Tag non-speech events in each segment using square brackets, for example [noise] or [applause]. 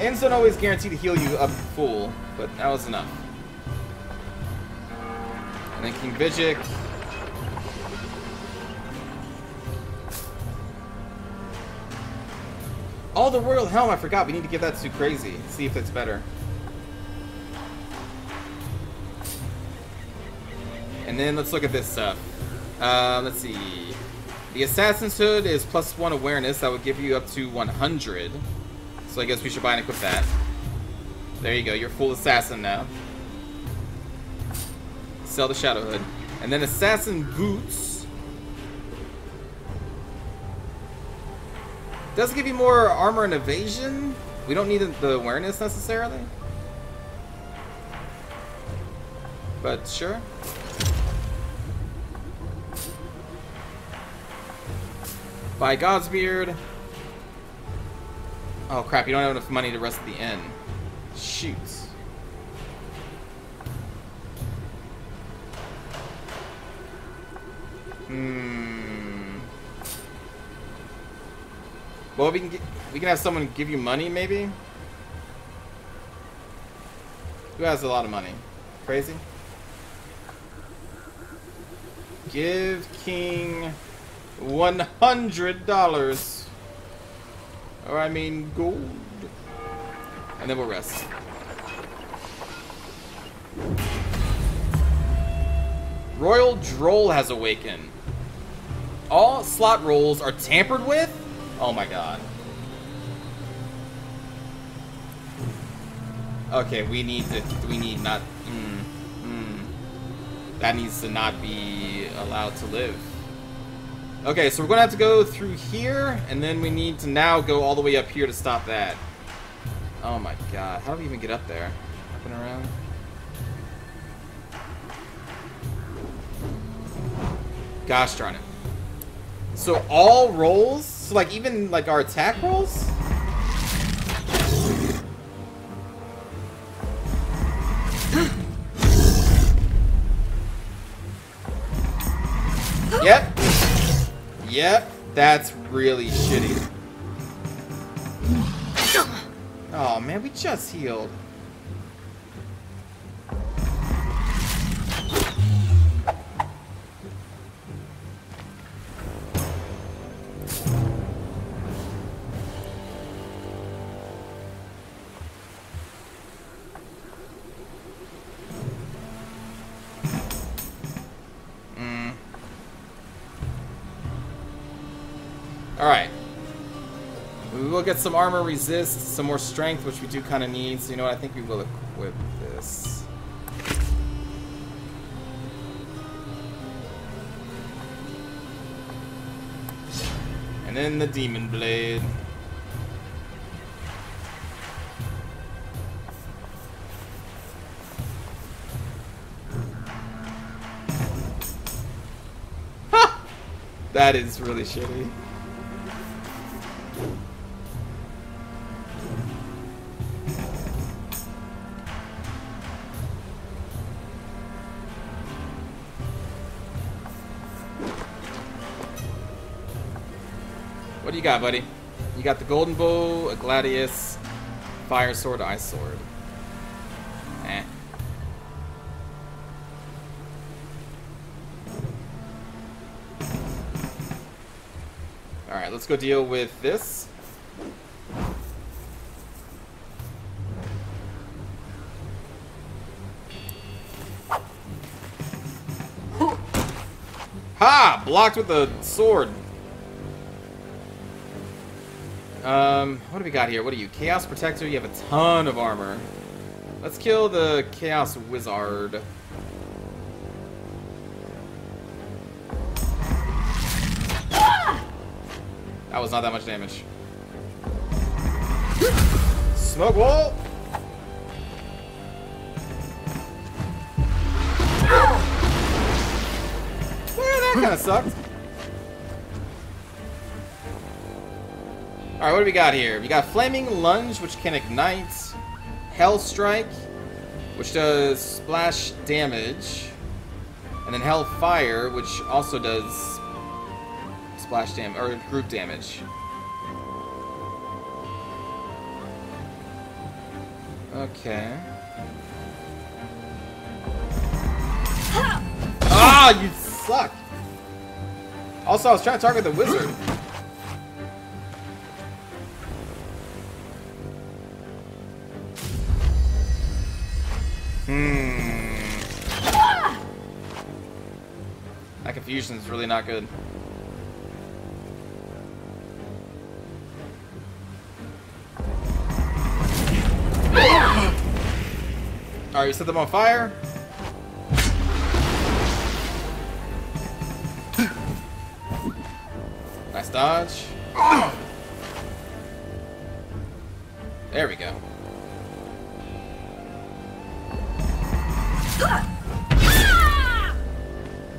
Ends don't always guarantee to heal you up full, but that was enough. And then King Vijik. Oh, the Royal Helm, I forgot. We need to give that to Crazy. See if it's better. And then let's look at this stuff. Uh, let's see. The Assassin's Hood is plus one awareness. That would give you up to 100. So I guess we should buy and equip that. There you go. You're full assassin now. Sell the Shadow Hood. And then Assassin Boots. Does give you more armor and evasion. We don't need the awareness necessarily. But sure. By Godsbeard. Oh crap, you don't have enough money to rest at the inn. Shoots. Hmm. Well, we can get, we can have someone give you money, maybe. Who has a lot of money? Crazy. Give King one hundred dollars. Or I mean gold. And then we'll rest. Royal Droll has awakened. All slot rolls are tampered with? Oh my god. Okay, we need to, we need not, mm, mm. That needs to not be allowed to live. Okay, so we're gonna have to go through here, and then we need to now go all the way up here to stop that. Oh my god, how do we even get up there? Up and around? Gosh darn it. So all rolls, so like even like our attack rolls? [gasps] yep. Yep, that's really shitty. Oh man, we just healed. Alright. We will get some armor resist, some more strength, which we do kind of need. So you know what? I think we will equip this. And then the Demon Blade. Ha! [laughs] That is really shitty. Got, buddy? You got the golden bow, a gladius, fire sword, ice sword. Eh. Alright, let's go deal with this. Ha! Blocked with the sword. Um, what do we got here? What are you? Chaos Protector? You have a ton of armor. Let's kill the Chaos Wizard. That was not that much damage. Smoke wall! Well, that kind of sucked. Alright, what do we got here? We got Flaming Lunge, which can ignite. Hell Strike, which does splash damage. And then Hell Fire, which also does splash damage, or group damage. Okay. Ah, you suck! Also, I was trying to target the wizard. Hmm. That confusion is really not good. Alright, you set them on fire. Nice dodge. There we go.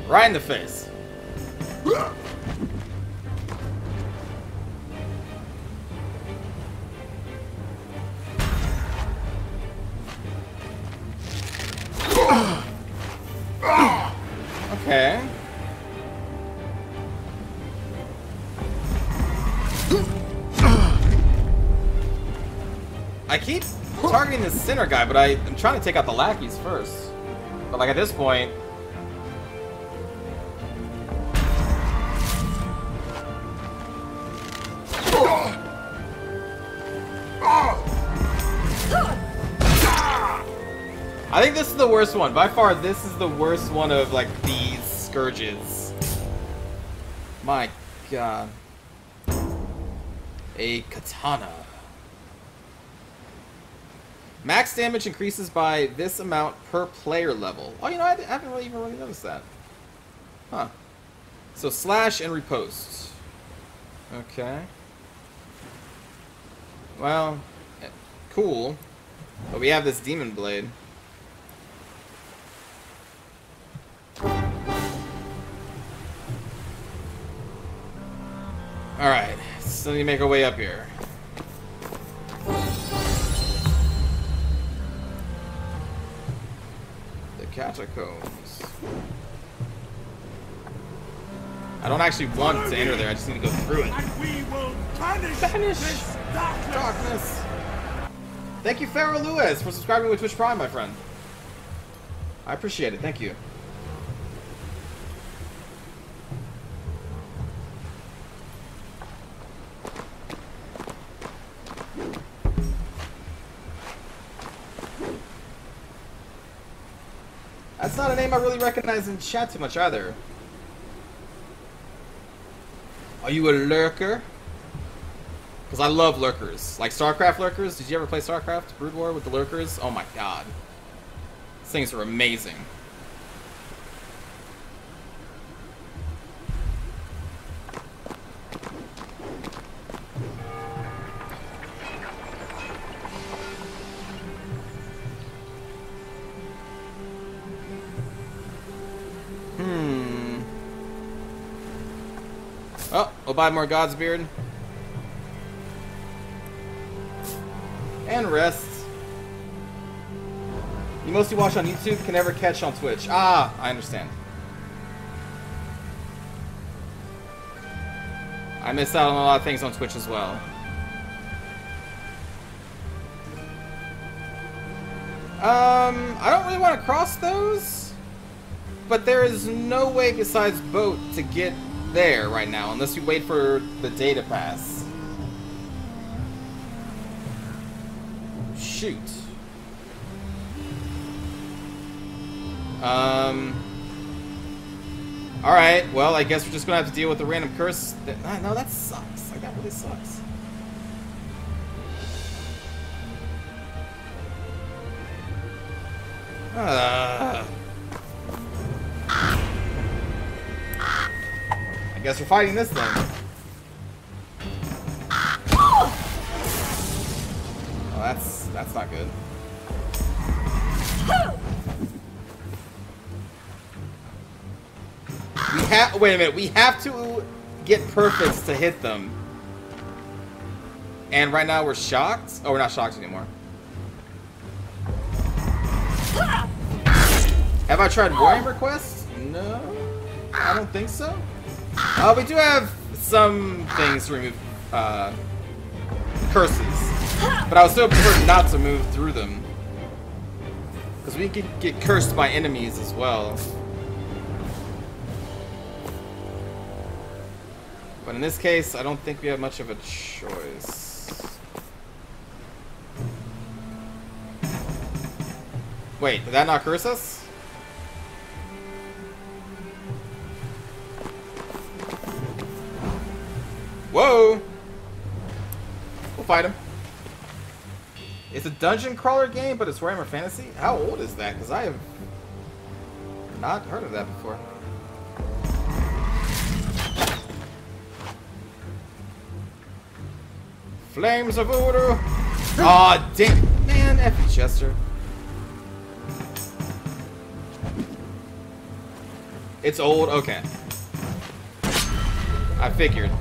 Right in the face. Okay. I keep targeting the center guy, but I, I'm trying to take out the lackeys first. But like at this point, worst one. By far, this is the worst one of, like, these scourges. My god. A katana. Max damage increases by this amount per player level. Oh, you know, I haven't really even really noticed that. Huh. So slash and riposte. Okay. Well, eh, cool. But we have this demon blade. So we make our way up here. The catacombs. I don't actually want to enter there, I just need to go through it. And we will banish, Banish this darkness. Darkness. Thank you, Pharaoh Lewis, for subscribing with Twitch Prime, my friend. I appreciate it, thank you. Not a name I really recognize in chat too much either. Are you a lurker? Because I love lurkers. Like StarCraft lurkers. Did you ever play StarCraft Brood War with the lurkers? Oh my god. These things are amazing. Buy more God's Beard. And rest. You mostly watch on YouTube, can never catch on Twitch. Ah, I understand. I miss out on a lot of things on Twitch as well. Um, I don't really want to cross those, but there is no way besides boat to get there right now, unless you wait for the day to pass. Shoot. Um. Alright, well, I guess we're just gonna have to deal with the random curse. That, ah, no, that sucks. Like, that really sucks. Ah. Guess we're fighting this thing. Oh, that's that's not good. We have wait a minute. We have to get perfects to hit them. And right now we're shocked. Oh, we're not shocked anymore. Have I tried Warhammer Quest? No, I don't think so. Uh, we do have some things to remove uh, curses. But I would still prefer not to move through them. Because we could get cursed by enemies as well. But in this case, I don't think we have much of a choice. Wait, did that not curse us? Whoa! We'll fight him. It's a dungeon crawler game, but it's Warhammer Fantasy? How old is that? Because I have not heard of that before. Flames of Voodoo! Aw, oh, damn! Man, F Chester. It's old? Okay. I figured.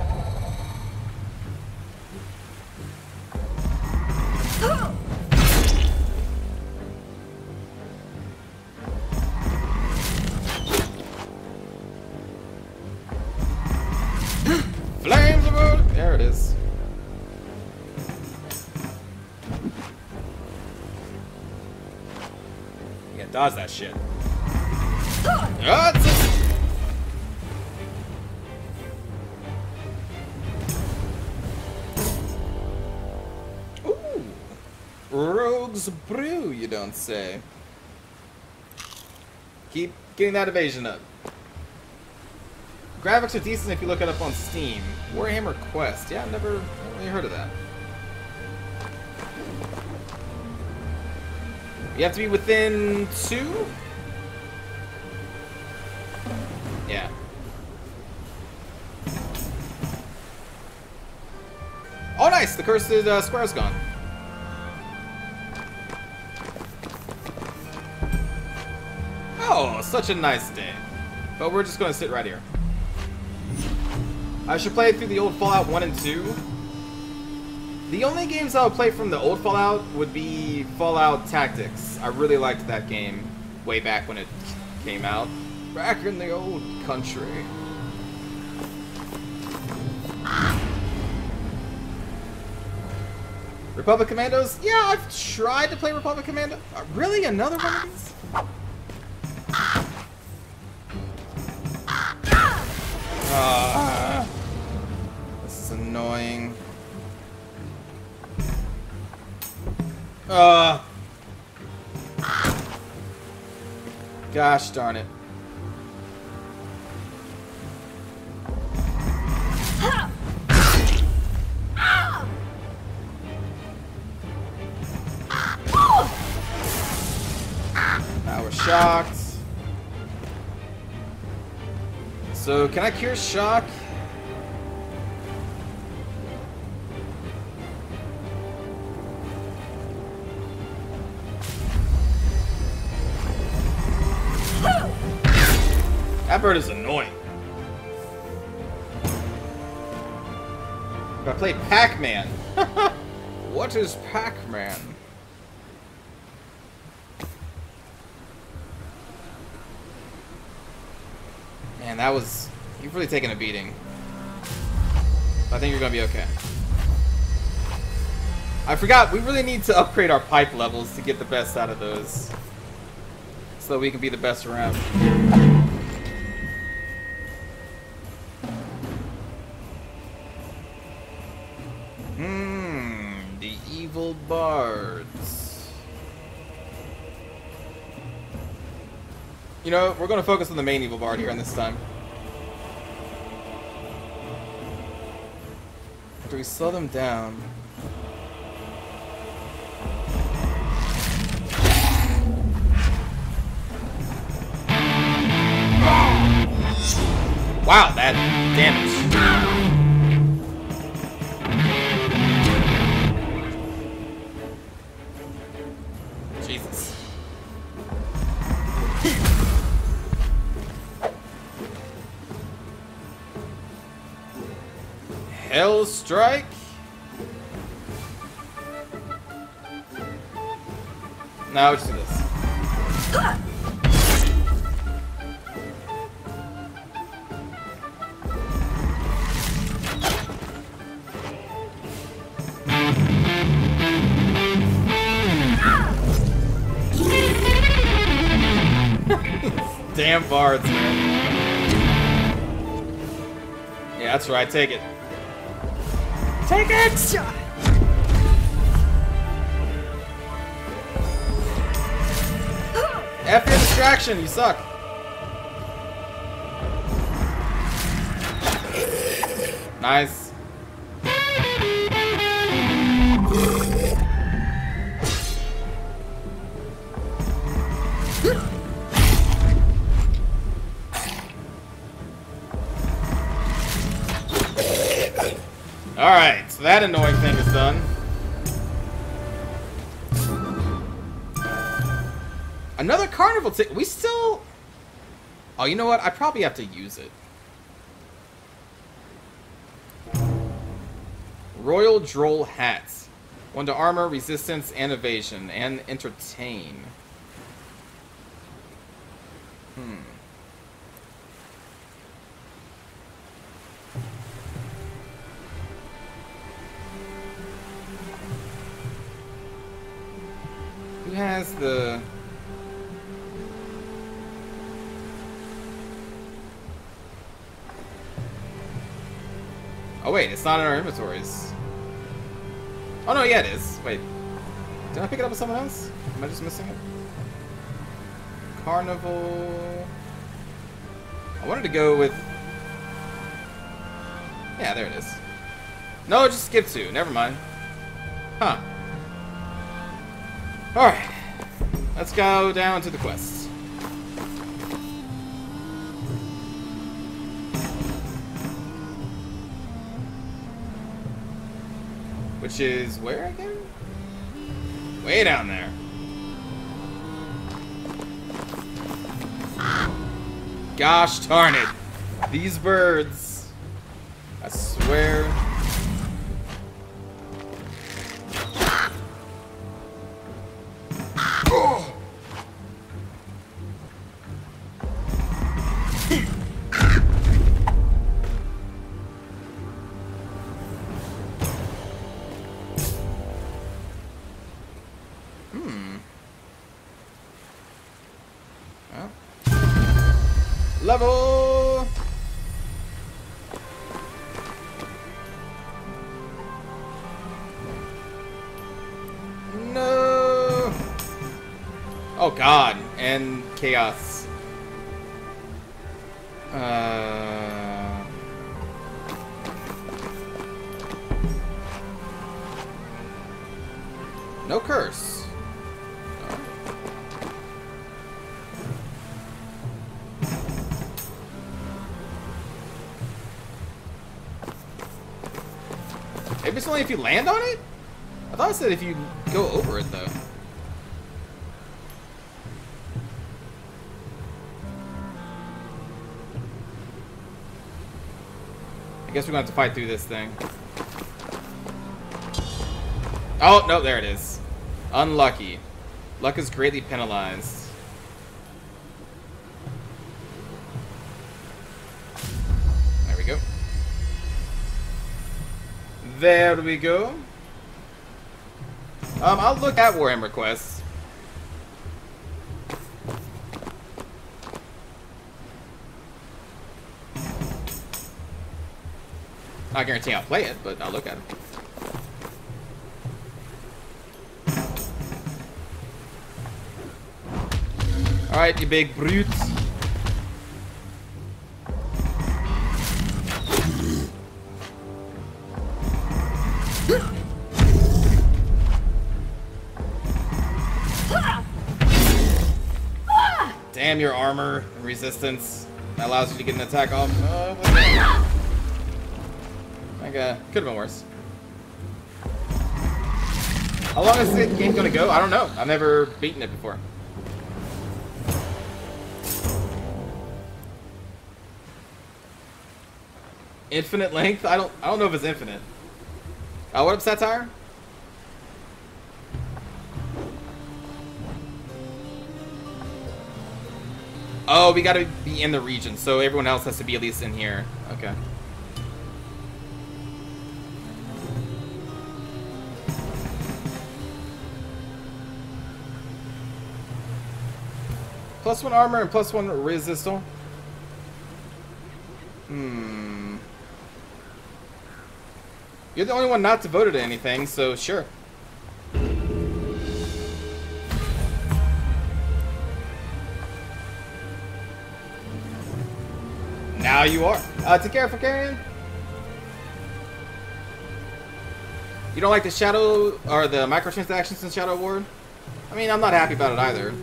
Dodge that shit. Ah, Ooh. Rogue's Brew, you don't say. Keep getting that evasion up. Graphics are decent if you look it up on Steam. Warhammer Quest. Yeah, I've never, really heard of that. You have to be within two? Yeah. Oh, nice! The cursed uh, square's gone. Oh, such a nice day. But we're just going to sit right here. I should play through the old Fallout 1 and 2. The only games I would play from the old Fallout would be Fallout Tactics. I really liked that game way back when it came out. Back in the old country. Republic Commandos? Yeah, I've tried to play Republic Commando. Uh, really? Another one of these? Gosh darn it. Now we're shocked. So, can I cure shock? That bird is annoying. I played Pac-Man. [laughs] what is Pac-Man? Man, that was... You've really taken a beating. I think you're gonna be okay. I forgot, we really need to upgrade our pipe levels to get the best out of those. So that we can be the best around. You know, we're going to focus on the main evil bard here on this time. Do we slow them down? Wow, that damage. Strike. Now let's do this. [laughs] Damn bards, man. Yeah, that's right. Take it. Take it! F your distraction, you suck. Nice. We still... Oh, you know what? I probably have to use it. Royal Droll Hats. One to armor, resistance, and evasion, and entertain. Hmm. Who has the... Oh wait, it's not in our inventories. Oh no, yeah it is. Wait. Did I pick it up with someone else? Am I just missing it? Carnival... I wanted to go with... Yeah, there it is. No, just skip to. Never mind. Huh. Alright. Let's go down to the quest. Which is where again? Way down there. Gosh darn it. These birds. I swear. Only if you land on it? I thought it said if you go over it, though. I guess we're to have to fight through this thing. Oh, no, there it is. Unlucky. Luck is greatly penalized. There we go. Um, I'll look at Warhammer quests. Not guarantee I'll play it, but I'll look at it. Alright, you big brutes. Armor and resistance. That allows you to get an attack off. Uh, like, uh, could have been worse. How long is the game gonna go? I don't know. I've never beaten it before. Infinite length? I don't. I don't know if it's infinite. Uh, what up, Satire? Oh, we gotta be in the region, so everyone else has to be at least in here. Okay. Plus one armor and plus one resistal. Hmm. You're the only one not devoted to anything, so sure. Now you are. Uh, take care, Fakarian. You don't like the Shadow, or the microtransactions in Shadow War? I mean, I'm not happy about it either.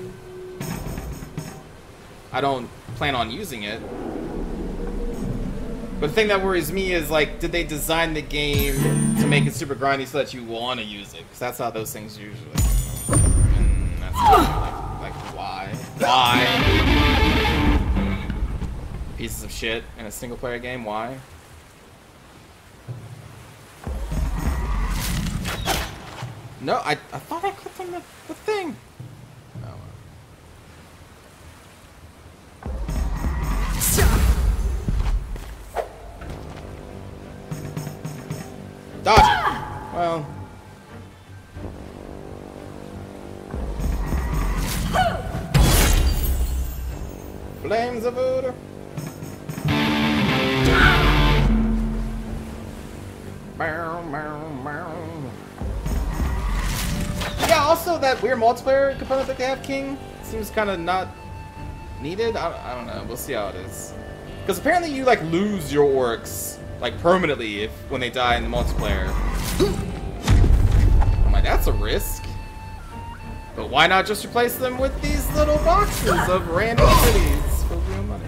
I don't plan on using it. But the thing that worries me is, like, did they design the game to make it super grindy so that you want to use it? Because that's how those things usually that's like, like, why? Why? Pieces of shit in a single player game, why? No, I, I thought I clicked on the, the thing. Dodge it! Well. Flames of odor. That weird multiplayer component that they have, King, seems kind of not needed. I, I don't know. We'll see how it is. Because apparently you like lose your orcs like permanently if when they die in the multiplayer. I'm like, that's a risk. But why not just replace them with these little boxes of random cities for real money?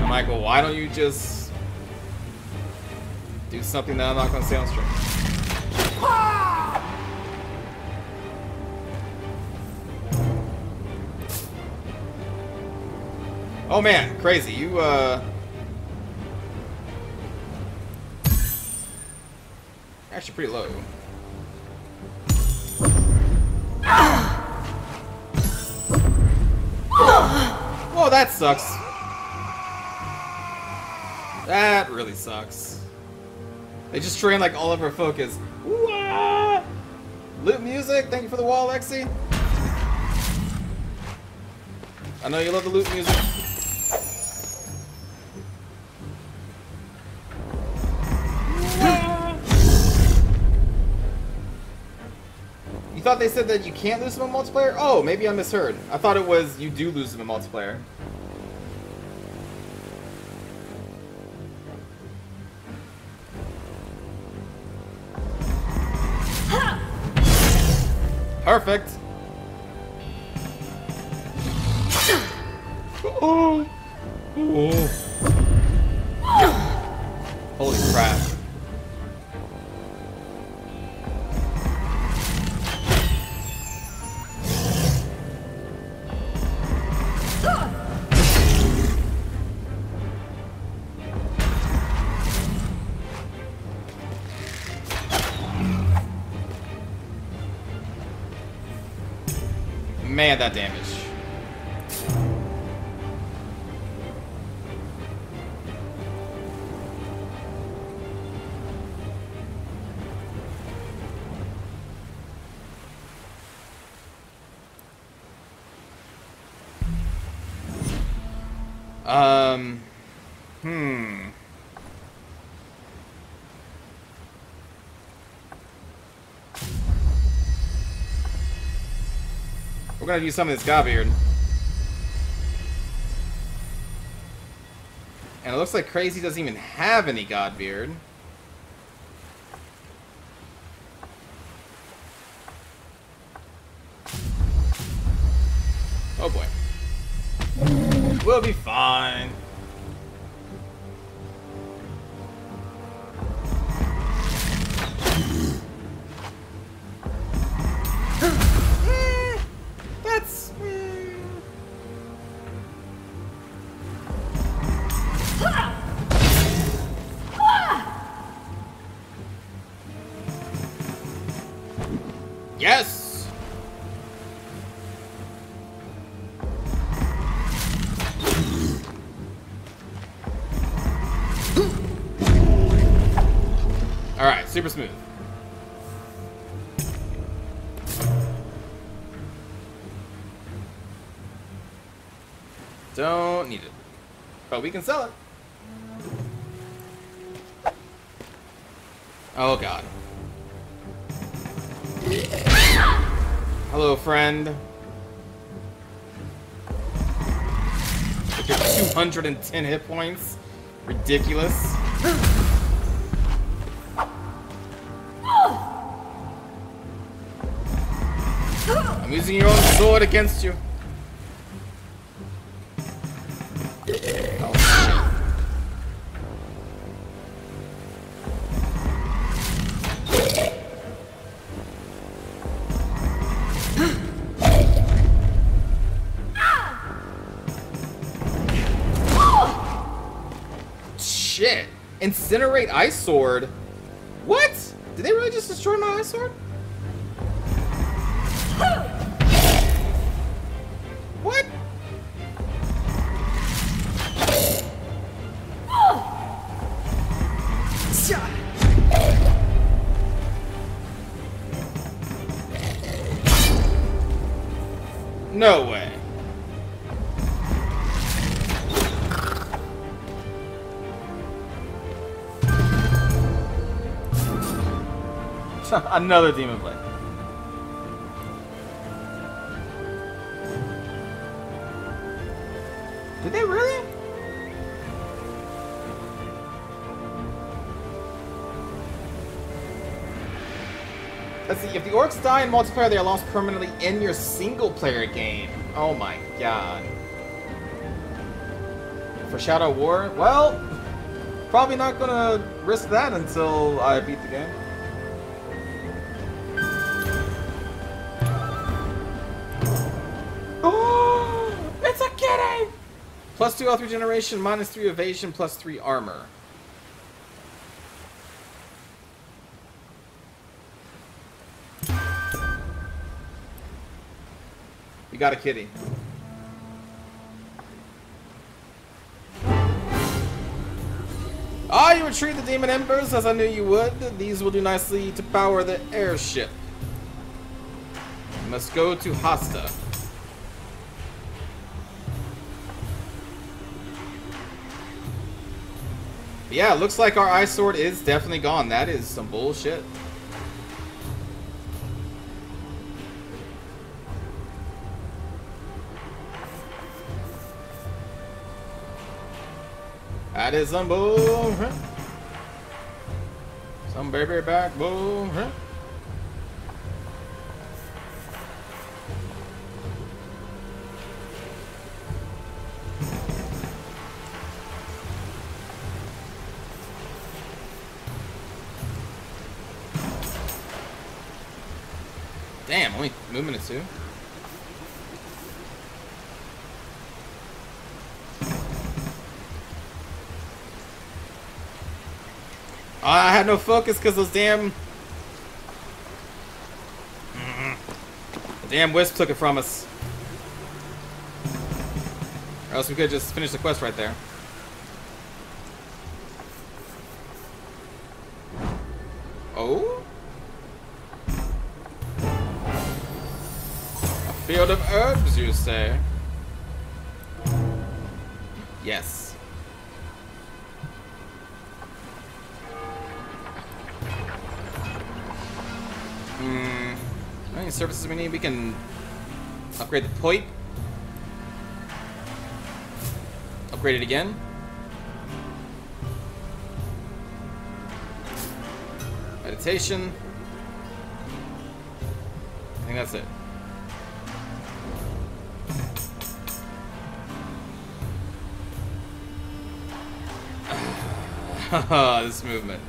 I'm like, well, why don't you just do something that I'm not going to say on stream? Oh man, crazy. You, uh... Actually pretty low. Oh, that sucks. That really sucks. They just drain like all of our focus. Wah! Loot music, thank you for the wall, Lexi. I know you love the loot music. You thought they said that you can't lose them in multiplayer? Oh, maybe I misheard. I thought it was you do lose them in multiplayer. Perfect. Um, hmm. We're gonna use some of this Godbeard. And it looks like Crazy doesn't even have any Godbeard. Be fine. But we can sell it. Oh god. Hello, friend. With your 210 hit points. Ridiculous. I'm using your own sword against you. Incinerate Ice Sword? What? Did they really just destroy my Ice Sword? [laughs] Another Demon Blade. Did they really? Let's see, if the orcs die in multiplayer, they are lost permanently in your single player game. Oh my god. For Shadow War? Well, [laughs] probably not gonna risk that until I beat the game. Plus 2 health regeneration, minus 3 evasion, plus 3 armor. You got a kitty. Ah, you retrieve the demon embers as I knew you would. These will do nicely to power the airship. You must go to Hasta. Yeah, looks like our ice sword is definitely gone. That is some bullshit. That is some bull. Some baby back bull. Huh? Damn, only movement of two. Oh, I had no focus because those damn... The damn wisp took it from us. Or else we could just finish the quest right there. Field of herbs, you say? Yes. Hmm. How many services we need? We can upgrade the pipe. Upgrade it again. Meditation. I think that's it. [laughs] this movement.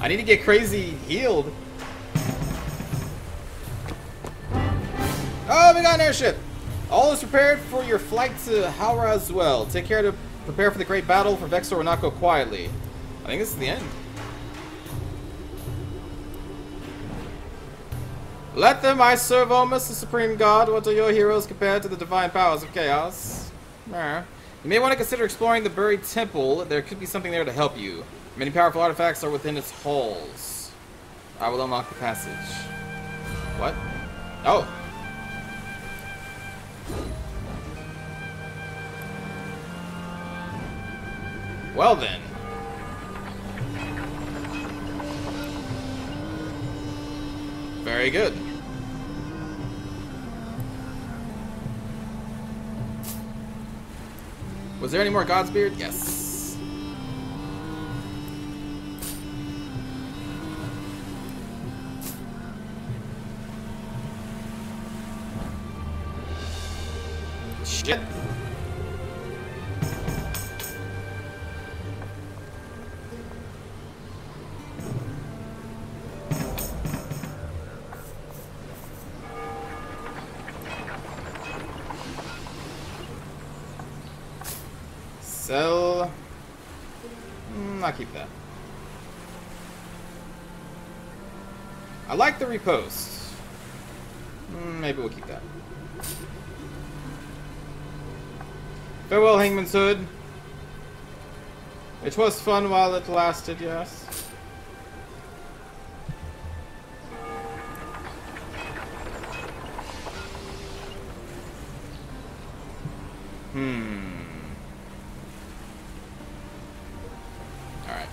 I need to get crazy healed. Oh, we got an airship! All is prepared for your flight to Haura as well. Take care to prepare for the great battle, for Vexor will not go quietly. I think this is the end. Let them, I serve almost the supreme god. What are your heroes compared to the divine powers of chaos? Nah. You may want to consider exploring the buried temple. There could be something there to help you. Many powerful artifacts are within its halls. I will unlock the passage. What? Oh! Well then. Very good. Was there any more Godsbeard? Yes. Repost. Mm, maybe we'll keep that. Farewell, Hangman's Hood. It was fun while it lasted, yes. Hmm. Alright.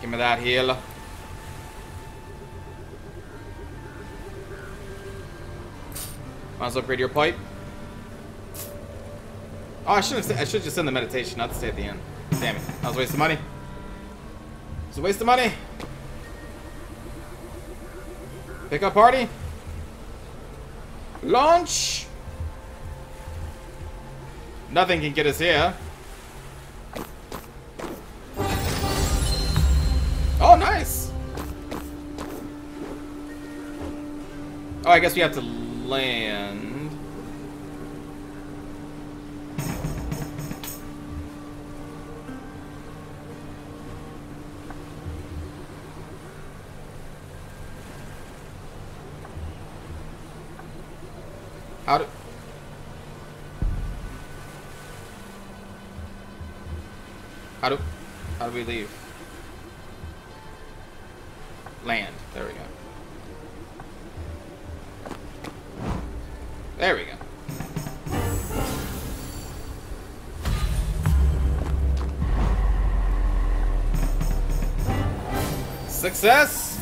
Give me that heal. Well upgrade your pipe. Oh, I should have. I should just send the meditation, not to stay at the end. Damn it! I was wasting money. It's a waste of money. Pick up party. Launch. Nothing can get us here. Oh, nice. Oh, I guess we have to land. How do... How do... How do we leave? Success!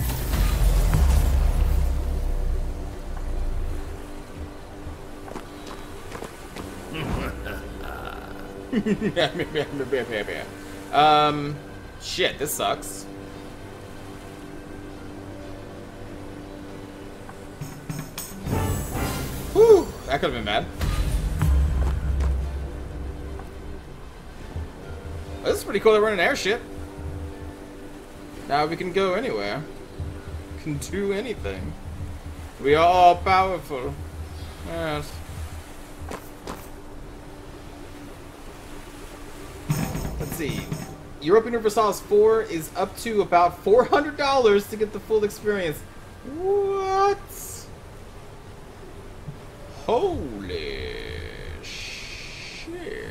um, shit, this sucks. Whew, that could have been bad. This is pretty cool to run an airship. Now we can go anywhere. Can do anything. We are all powerful. Yes. Let's see. Europa Universalis 4 is up to about $400 to get the full experience. What? Holy shit.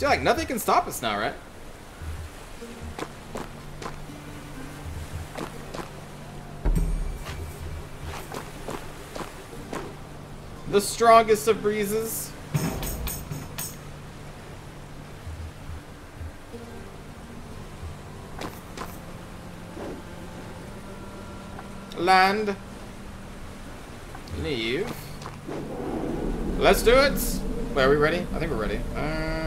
So like nothing can stop us now, right? The strongest of breezes. Land. Leave. Let's do it. Wait, are we ready? I think we're ready. Uh,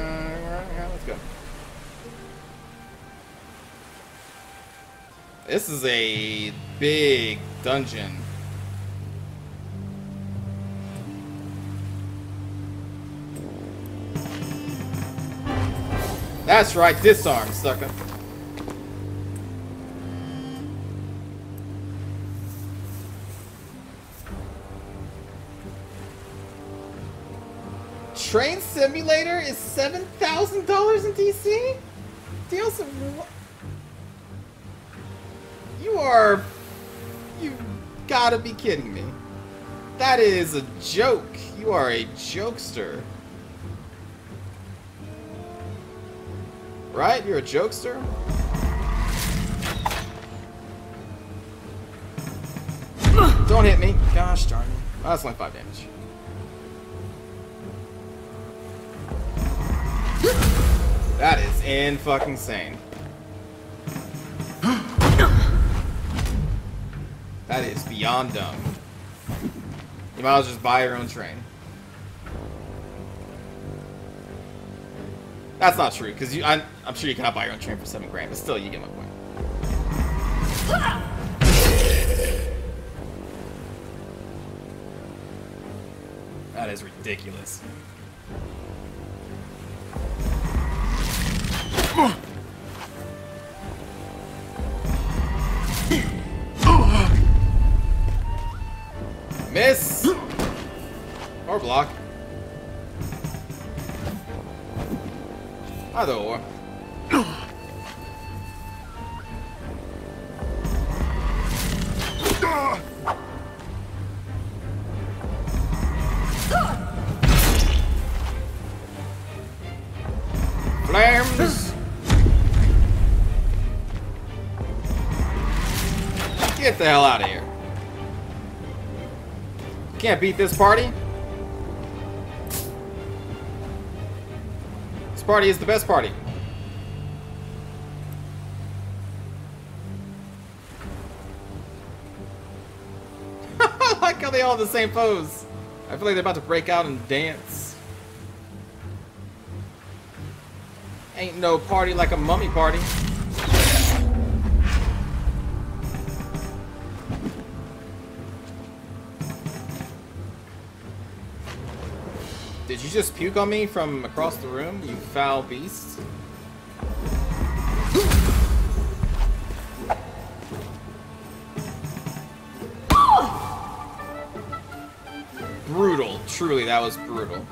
This is a big dungeon. That's right, disarm, sucker. Train Simulator is $7,000 in DLC? Deals wha- You are... You gotta be kidding me. That is a joke. You are a jokester. Right? You're a jokester? Don't hit me. Gosh darn it. That's only 5 damage. That is in fucking sane. That is beyond dumb. You might as well just buy your own train. That's not true, because I'm, I'm sure you cannot buy your own train for seven grand, but still, you get my point. That is ridiculous. Beat this party. This party is the best party. I [laughs] like how they all have the same pose. I feel like they're about to break out and dance. Ain't no party like a mummy party. Just puke on me from across the room, you foul beast? brutal. Truly, that was brutal.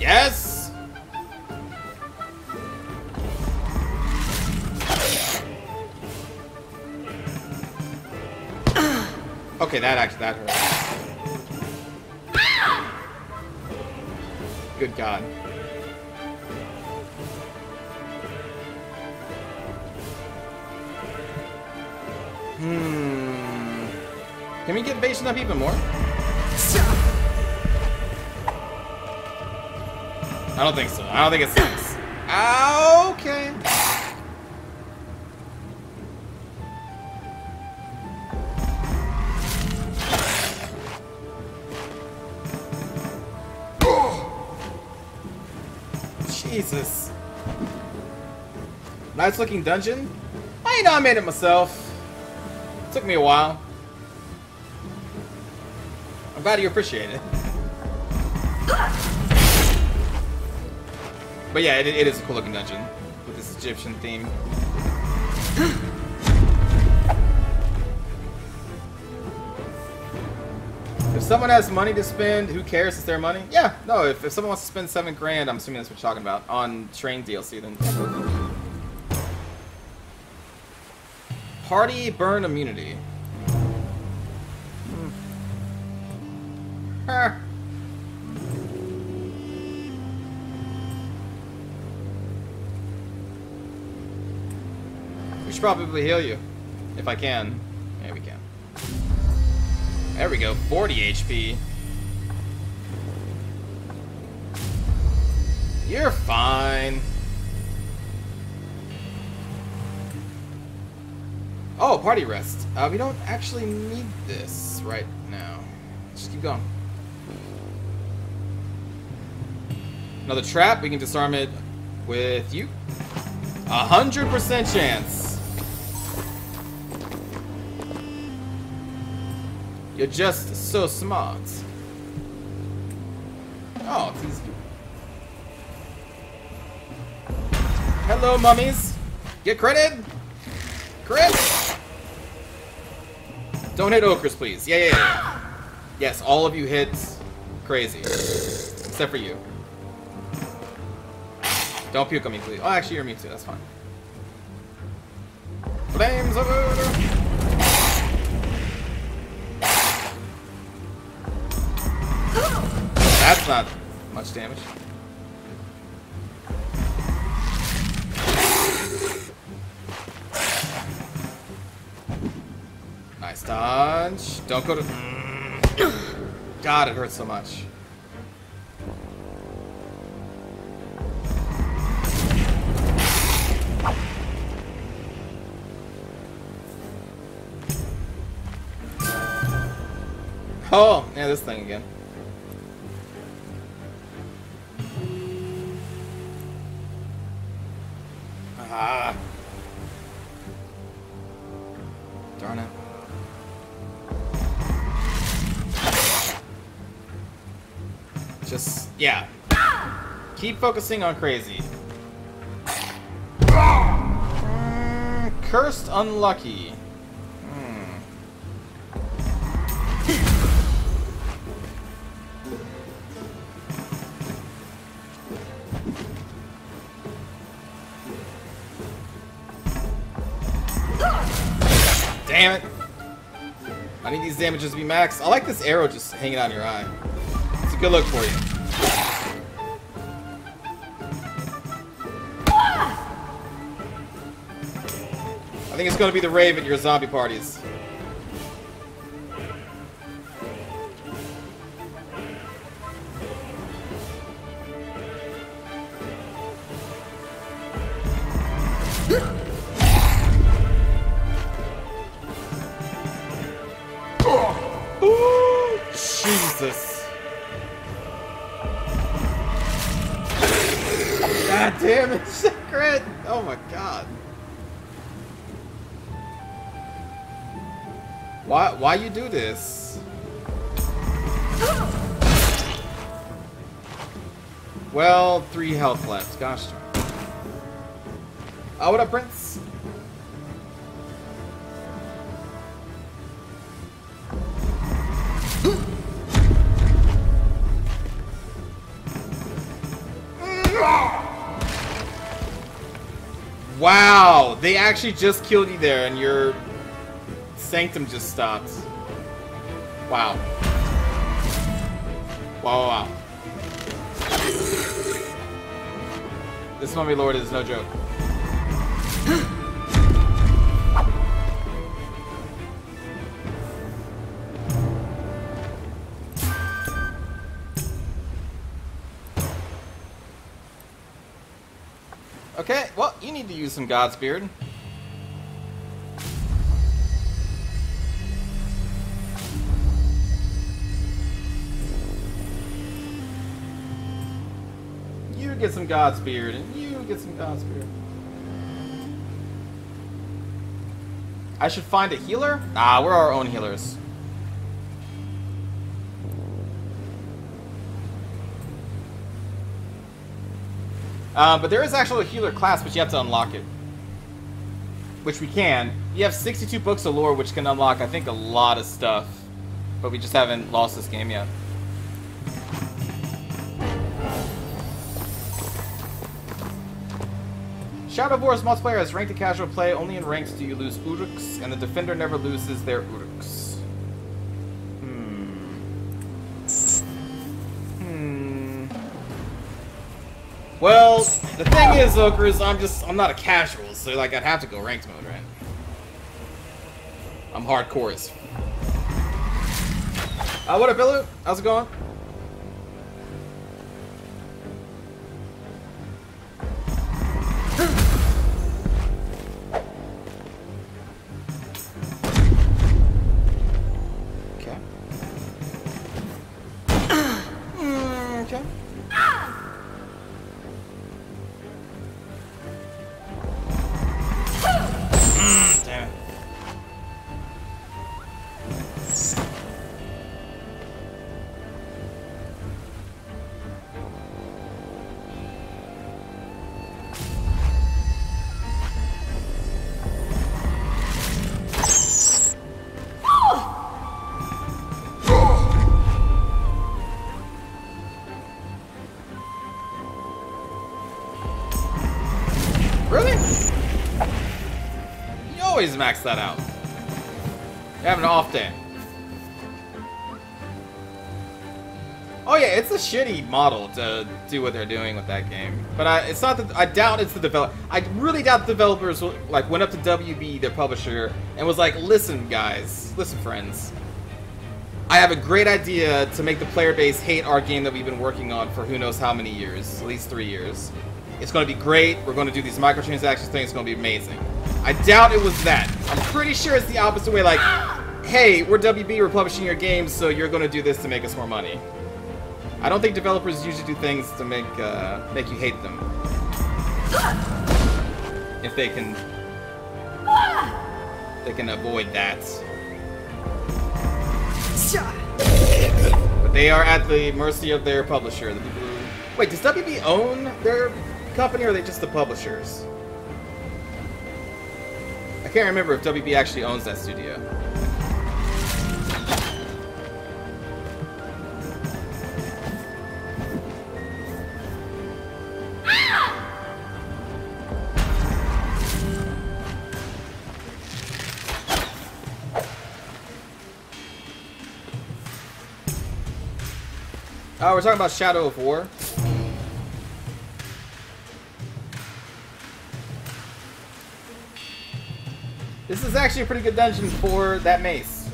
Yes! Okay, that actually, that hurt. Good God. Hmm. Can we get evasion up even more? I don't think so. I don't think it's six. Okay. Jesus. Nice looking dungeon. I know I made it myself. It Took me a while. I'm glad you appreciate it. But yeah, it, it is a cool looking dungeon with this Egyptian theme. Someone has money to spend, who cares? It's their money. Yeah, no. If, if someone wants to spend seven grand, I'm assuming that's what you're talking about on train DLC, then. Party burn immunity. Hmm. Huh. We should probably heal you. If I can. There we go. 40 HP. You're fine. Oh, party rest. Uh, we don't actually need this right now. Just keep going. Another trap. We can disarm it with you. A hundred percent chance. You're just so smart. Oh, it's easy. Hello, mummies. Get credit. Crit. Don't hit Okras, please. Yeah, yeah, yeah. Yes, all of you hit crazy. Except for you. Don't puke on me, please. Oh, actually, you're me too. That's fine. Flames of. Not much damage. Nice dodge. Don't go to... God, it hurts so much. Oh, yeah, this thing again. Focusing on crazy. Mm, cursed unlucky. Damn it. I need these damages to be max. I like this arrow just hanging on your eye. It's a good look for you. Think it's to be the rave at your zombie parties. Wow, they actually just killed you there, and your sanctum just stopped. Wow. Wow, wow. This mummy lord is no joke. [gasps] Okay, well, you need to use some Godsbeard. You get some Godsbeard, and you get some Godsbeard. I should find a healer? Ah, we're our own healers. Uh, but there is actually a healer class, but you have to unlock it. Which we can. You have 62 books of lore, which can unlock, I think, a lot of stuff. But we just haven't lost this game yet. Shadow War's multiplayer has ranked to casual play. Only in ranks do you lose Uruks, and the defender never loses their Uruks. Hmm. Hmm. Well, the thing is, Oker, is I'm just I'm not a casual, so like I'd have to go ranked mode, right? I'm hardcore as. Uh, what up, Billu? How's it going? Always max that out. You have an off day. Oh yeah, it's a shitty model to do what they're doing with that game. But I, it's not that I doubt it's the develop. I really doubt the developers like went up to WB, their publisher, and was like, "Listen, guys, listen, friends. I have a great idea to make the player base hate our game that we've been working on for who knows how many years, at least three years. It's going to be great. We're going to do these microtransactions thing. It's going to be amazing. I doubt it was that. I'm pretty sure it's the opposite way. Like, hey, we're WB, we're publishing your games, so you're to do this to make us more money. I don't think developers usually do things to make uh, make you hate them. If they can, they can avoid that. But they are at the mercy of their publisher. Wait, does WB own their company, or are they just the publishers? I can't remember if WB actually owns that studio. Oh, we're talking about Shadow of War. This is actually a pretty good dungeon for that mace.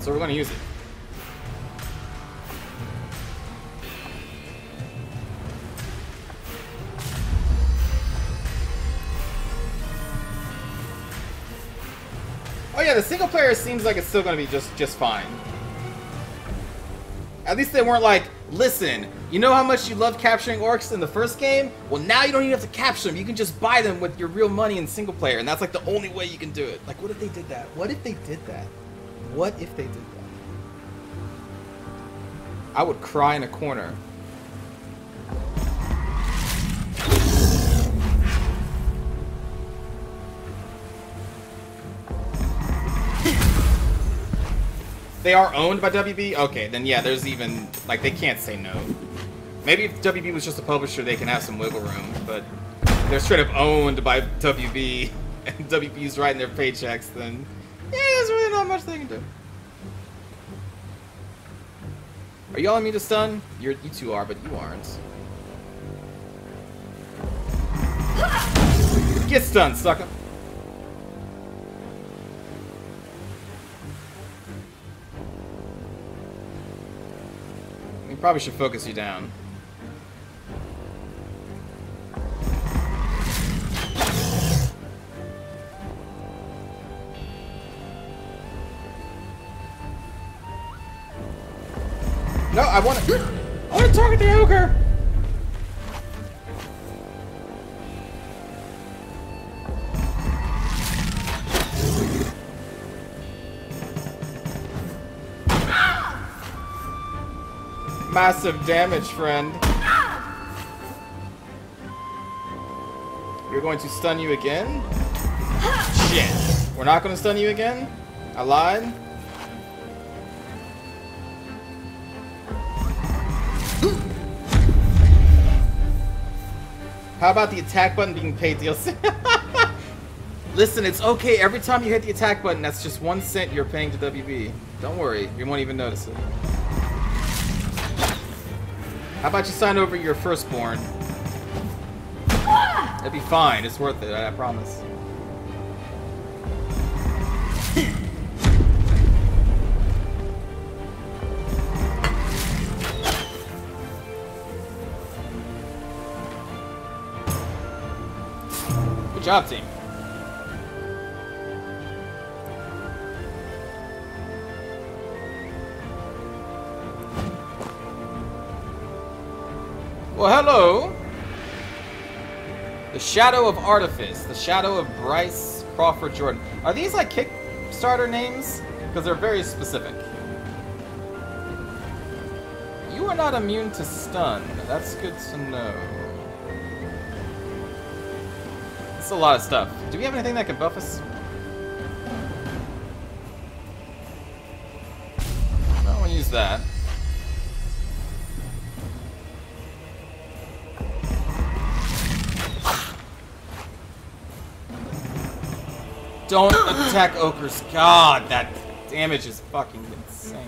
So we're going to use it. Oh yeah, the single player seems like it's still going to be just just fine. At least they weren't like, listen, you know how much you loved capturing orcs in the first game? Well, now you don't even have to capture them. You can just buy them with your real money in single player, and that's like the only way you can do it. Like, what if they did that? What if they did that? What if they did that? I would cry in a corner. They are owned by WB? Okay, then yeah, there's even, like, they can't say no. Maybe if WB was just a publisher, they can have some wiggle room, but they're straight up owned by WB, [laughs] and WB's writing their paychecks, then yeah, there's really not much they can do. Are y'all me to stun? You're, you two are, but you aren't. Get stunned, sucker! We probably should focus you down. No, I want to. I want to target the ogre. Massive damage, friend. We're going to stun you again? Shit. We're not going to stun you again? I lied? How about the attack button being paid DLC? [laughs] Listen, it's okay. Every time you hit the attack button, that's just one cent you're paying to WB. Don't worry. You won't even notice it. How about you sign over your firstborn? Ah! That'd be fine. It's worth it. I, I promise. Good job, team. Well, hello. The Shadow of Artifice. The Shadow of Bryce Crawford Jordan. Are these like Kickstarter names? Because they're very specific. You are not immune to stun. That's good to know. It's a lot of stuff. Do we have anything that can buff us? I won't use that. Don't attack Ochres. God, that damage is fucking insane.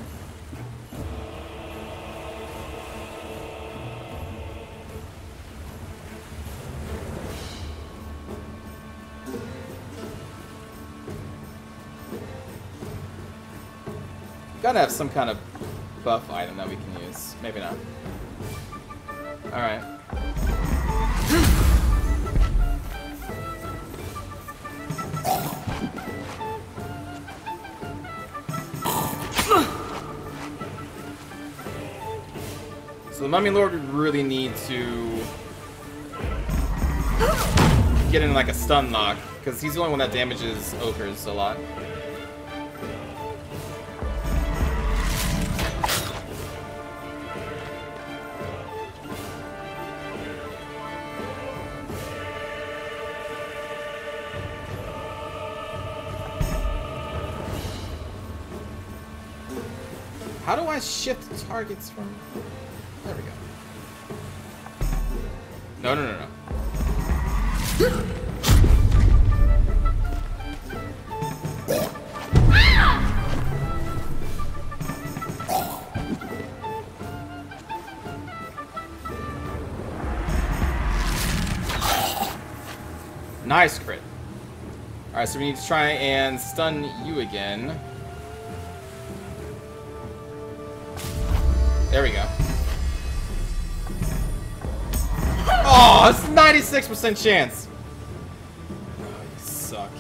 Gotta have some kind of buff item that we can use. Maybe not. Alright. So the Mummy Lord would really need to get in like a stun lock, because he's the only one that damages Ochres a lot. How do I shift targets from... Alright, so we need to try and stun you again. There we go. Oh, it's 96% chance. You suck.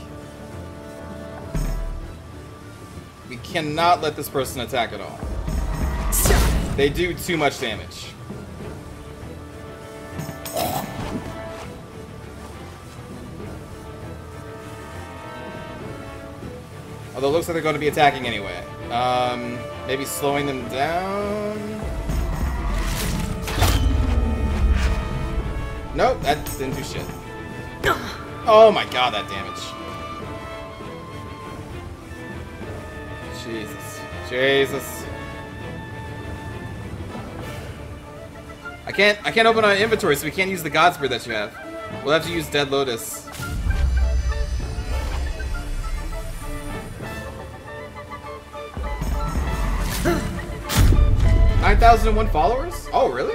We cannot let this person attack at all. They do too much damage. Although it looks like they're going to be attacking anyway. Um, maybe slowing them down? Nope, that didn't do shit. Oh my god, that damage. Jesus. Jesus. I can't I can't open our inventory, so we can't use the Godsbeard that you have. We'll have to use Dead Lotus. Nine thousand and one followers? Oh, really?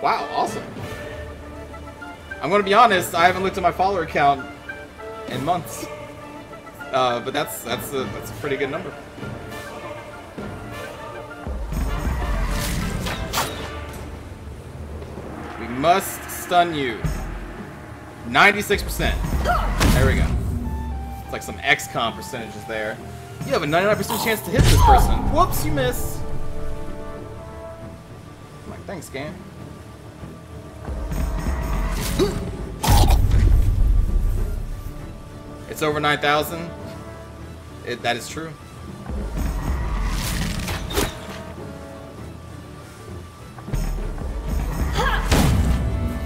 Wow, awesome. I'm gonna be honest, I haven't looked at my follower count in months. Uh, but that's that's a that's a pretty good number. We must stun you. 96%. There we go. It's like some XCOM percentages there. You have a 99% chance to hit this person. Whoops, you miss. I'm like, thanks, game. [gasps] It's over 9,000. It, that is true.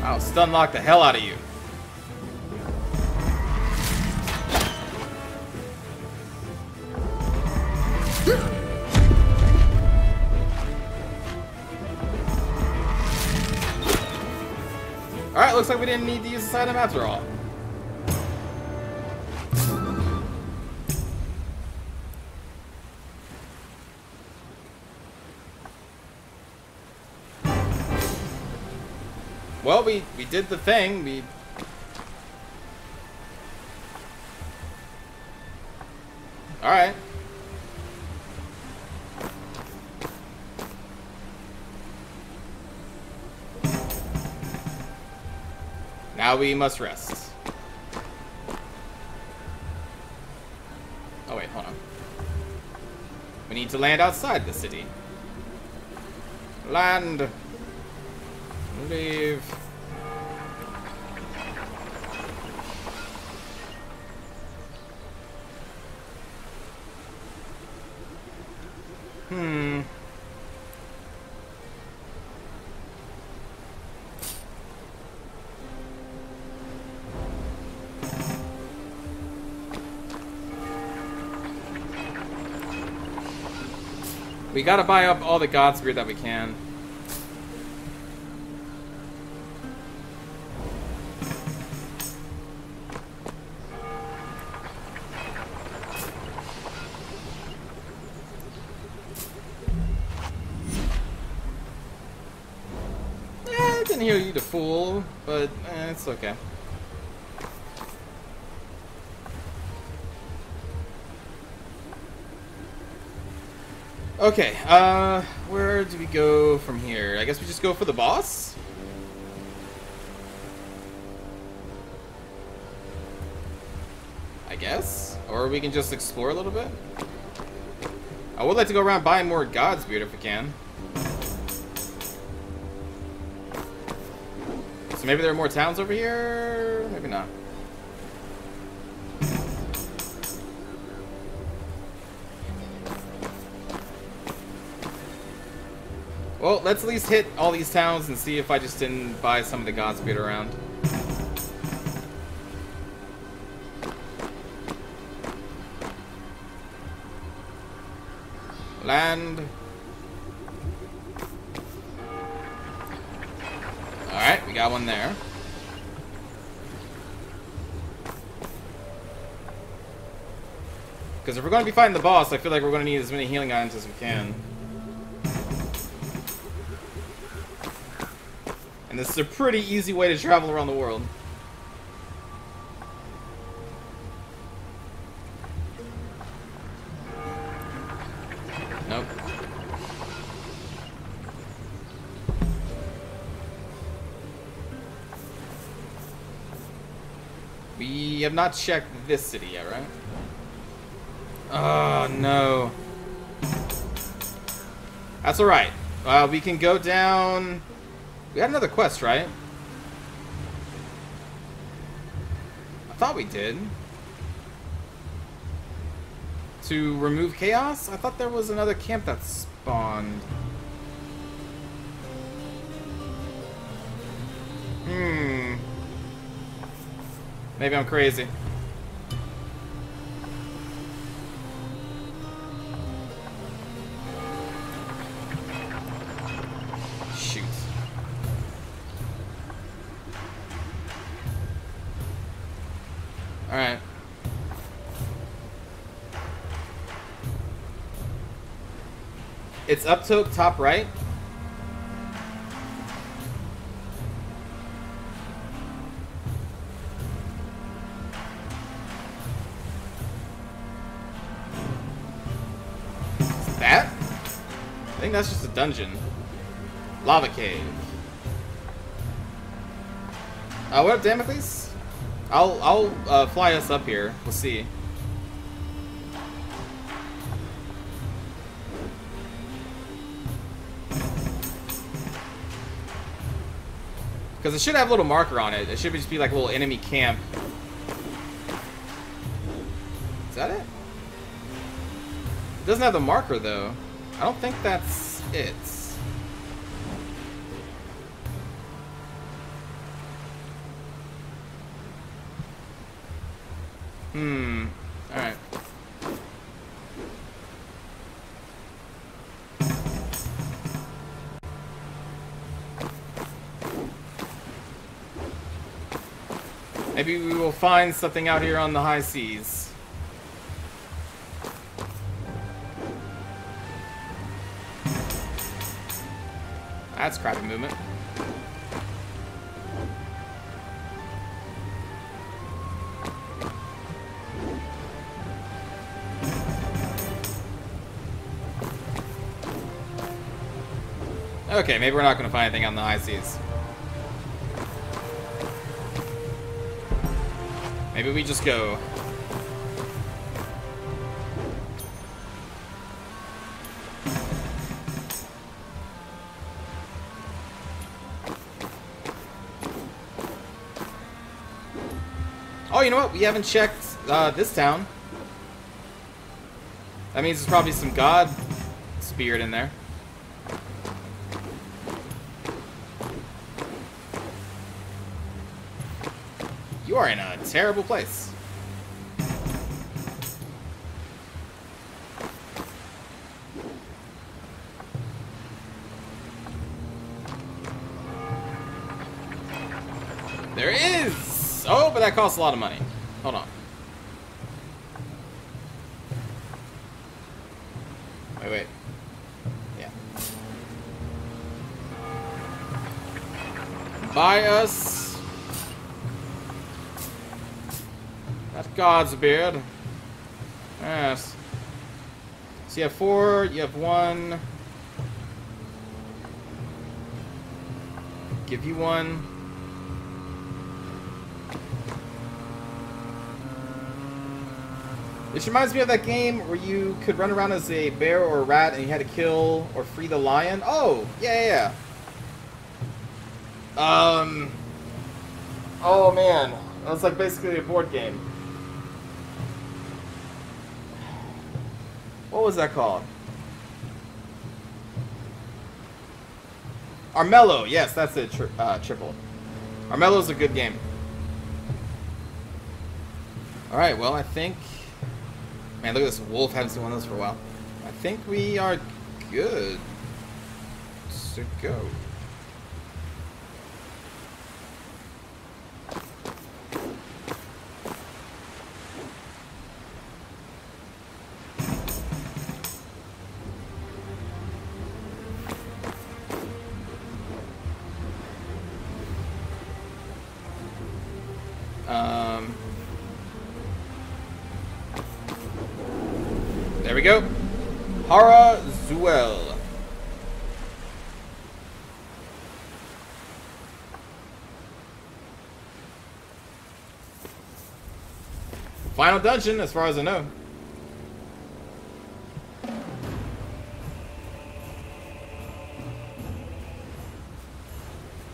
I'll stun lock the hell out of you. Like we didn't need to use this item after all. Well, we, we did the thing. We... Alright. Now we must rest. Oh wait, hold on. We need to land outside the city. Land. Leave. We gotta buy up all the Godsbeard that we can. Eh, didn't hear you the fool, but eh, it's okay. Okay, uh, where do we go from here? I guess we just go for the boss? I guess? Or we can just explore a little bit? I would like to go around buying more Godsbeard if we can. So maybe there are more towns over here? Maybe not. Well, let's at least hit all these towns and see if I just didn't buy some of the Godsbeard around. Land. Alright, we got one there. Because if we're going to be fighting the boss, I feel like we're going to need as many healing items as we can. This is a pretty easy way to travel around the world. Nope. We have not checked this city yet, right? Oh, no. That's alright. Uh, we can go down... We had another quest, right? I thought we did. To remove chaos? I thought there was another camp that spawned. Hmm. Maybe I'm crazy. It's up to top right. That? I think that's just a dungeon. Lava cave. Uh, what up, Damocles? I'll I'll uh, fly us up here. We'll see. Because it should have a little marker on it. It should just be like a little enemy camp. Is that it? It doesn't have the marker though. I don't think that's it. Hmm. Maybe we will find something out here on the high seas. That's crappy movement. Okay, maybe we're not going to find anything on the high seas. Maybe we just go. Oh, you know what? We haven't checked uh, this town. That means there's probably some god spirit in there. You are in a terrible place. There is! Oh, but that costs a lot of money. Hold on. Wait, wait. Yeah. Buy us. That Godsbeard. Yes. So you have four, you have one. Give you one. This reminds me of that game where you could run around as a bear or a rat and you had to kill or free the lion. Oh, yeah, yeah. Um. Oh man, that's like basically a board game. What was that called? Armello, yes, that's it, tri uh, triple. Armello's a good game. Alright, well, I think... Man, look at this wolf, haven't seen one of those for a while. I think we are good to go. Final dungeon, as far as I know.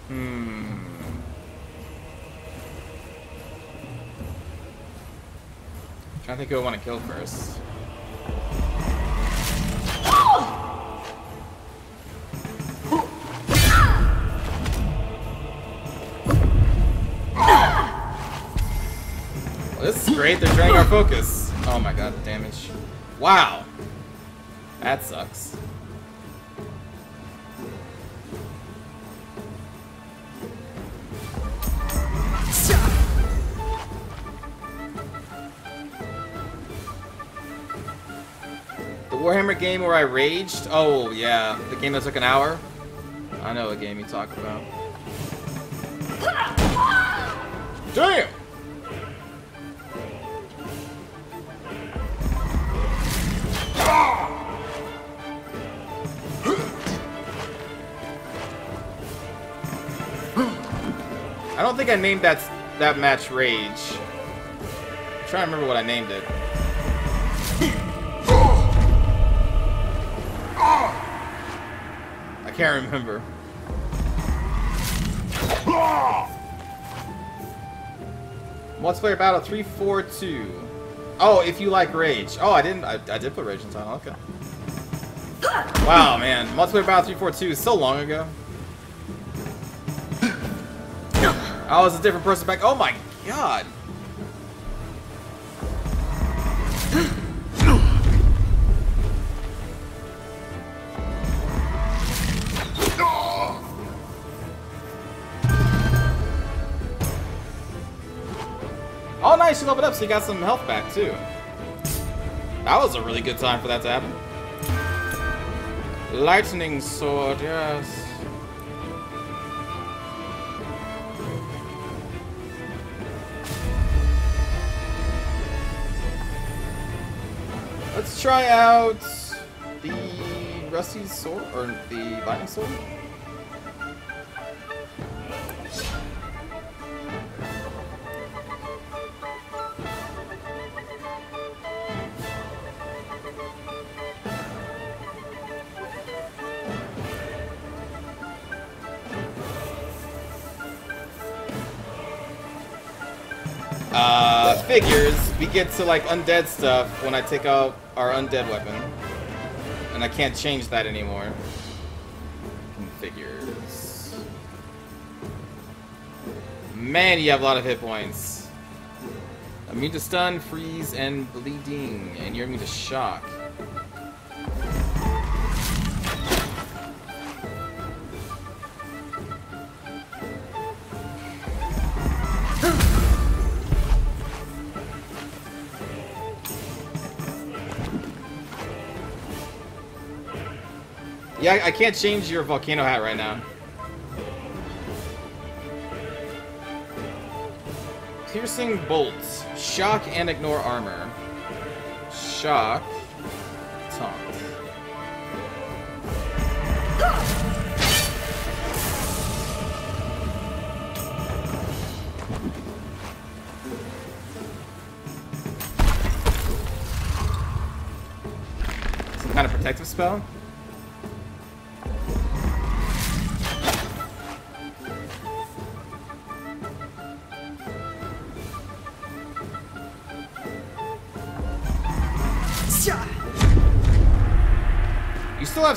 Hmm. To think I want to kill first. Great. They're draining our focus. Oh my god, damage. Wow. That sucks. The Warhammer game where I raged? Oh, yeah. The game that took an hour? I know what game you talk about. Damn! Think I named that that match Rage. I'm trying to remember what I named it. I can't remember. Multiplayer battle 342. Oh, if you like Rage. Oh, I didn't. I, I did put Rage in time. Okay. Wow, man. Multiplayer battle 342 is so long ago. Oh, I was a different person back. Oh my god. Oh, nice, you leveled up, so you got some health back, too. That was a really good time for that to happen. Lightning sword, yes. Let's try out the Rusty Sword, or the Lightning Sword. Uh, figures, we get to like undead stuff when I take out our undead weapon. And I can't change that anymore. Figures. Man, you have a lot of hit points. Immune to stun, freeze, and bleeding. And you're immune to shock. Yeah, I can't change your volcano hat right now. Piercing bolts. Shock and ignore armor. Shock. Taunt. Some kind of protective spell?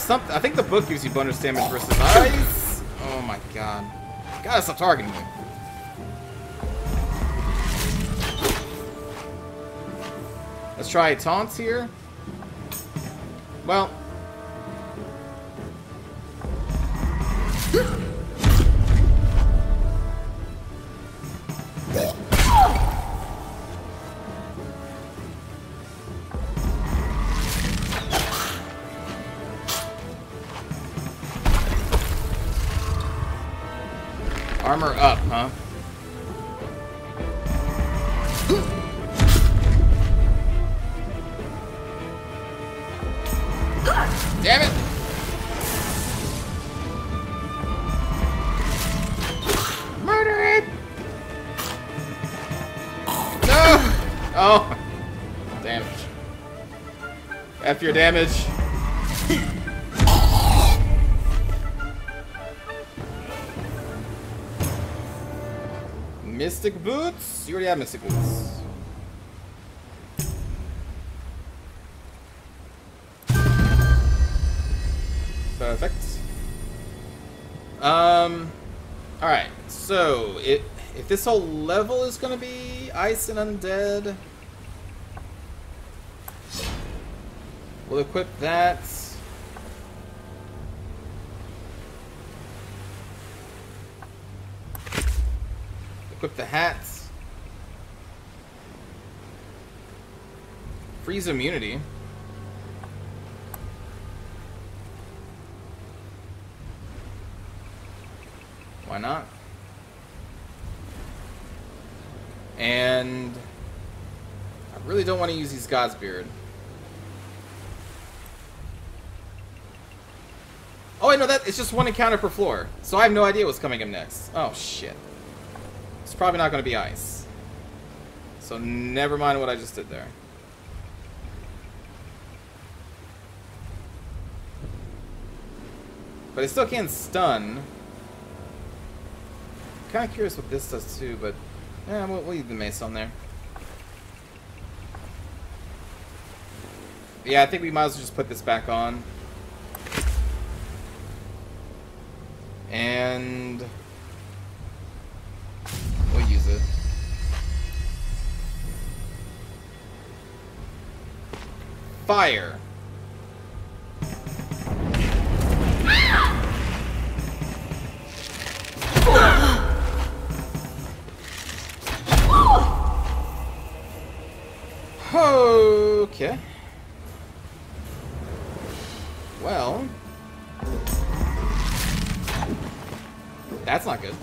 Something. I think the book gives you bonus damage versus ice. Oh my god. Gotta stop targeting me. Let's try taunts here. Well. Armor up, huh? Damn it! Murder it! No! Oh! Damage. F your damage. Have Mystic Boots. Perfect. Um, alright, so, it, if this whole level is gonna be Ice and Undead, we'll equip that. Equip the hats. Freeze immunity. Why not? And I really don't want to use these Godsbeard. Oh, wait, no, that it's just one encounter per floor. So I have no idea what's coming up next. Oh, shit. It's probably not going to be ice. So never mind what I just did there. But it still can't stun. Kind of curious what this does too, but yeah, we'll, we'll leave the mace on there. Yeah, I think we might as well just put this back on. And we'll use it. Fire. Okay. Well. That's not good.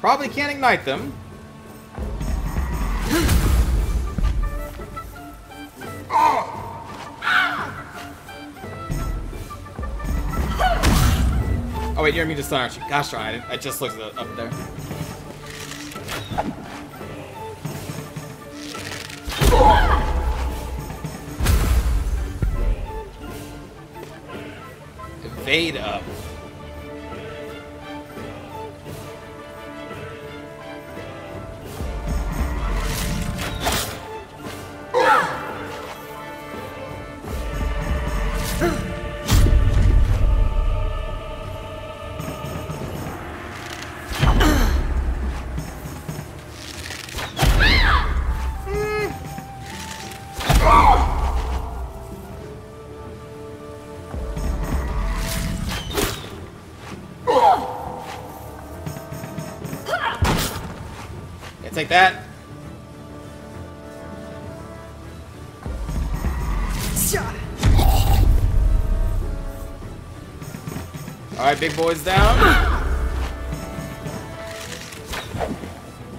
Probably can't ignite them. Oh wait, you're me to stun, aren't you? Gosh darn, I, I just looked up there. Evade up. Uh, big boys down.